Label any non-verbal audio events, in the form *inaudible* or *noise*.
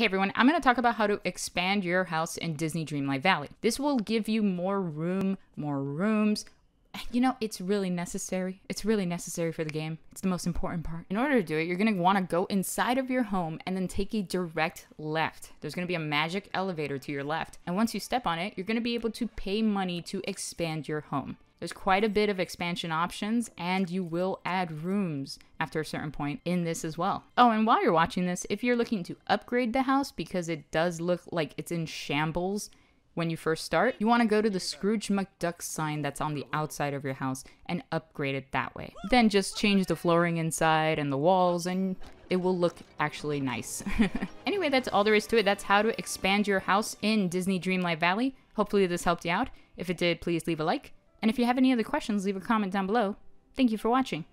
Hey everyone, I'm going to talk about how to expand your house in Disney Dreamlight Valley. This will give you more room, more rooms. You know, it's really necessary. It's really necessary for the game. It's the most important part. In order to do it, you're going to want to go inside of your home and then take a direct left. There's going to be a magic elevator to your left. And once you step on it, you're going to be able to pay money to expand your home. There's quite a bit of expansion options, and you will add rooms after a certain point in this as well. Oh, and while you're watching this, if you're looking to upgrade the house because it does look like it's in shambles when you first start, you want to go to the Scrooge McDuck sign that's on the outside of your house and upgrade it that way. Then just change the flooring inside and the walls, and it will look actually nice. *laughs* anyway, that's all there is to it. That's how to expand your house in Disney Dreamlight Valley. Hopefully, this helped you out. If it did, please leave a like. And if you have any other questions, leave a comment down below. Thank you for watching.